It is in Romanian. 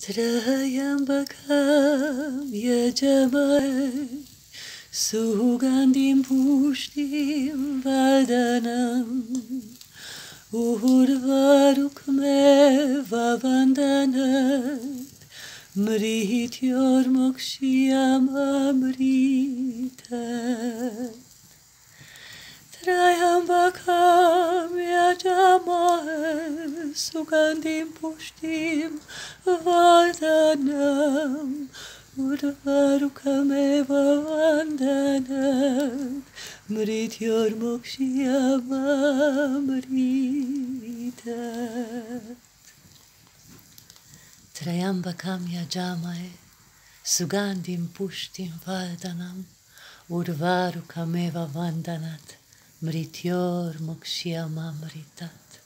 Trayan bakam ya jamal Sugandim pushtim vadanam Uhur varuk me vavandanat Mrit yor mokshiyam amrit Sugandim pushtim valdanam Urvarukhameva vandanam Mrityor mokshiyamamritat Traiambakam yajamae Sugandim pushtim valdanam Urvarukhameva vandanat Mrityor mokshiyamamritat